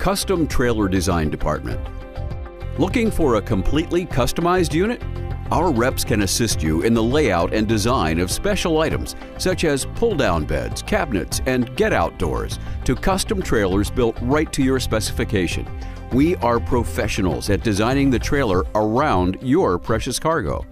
Custom Trailer Design Department. Looking for a completely customized unit? Our reps can assist you in the layout and design of special items such as pull down beds, cabinets, and get out doors to custom trailers built right to your specification. We are professionals at designing the trailer around your precious cargo.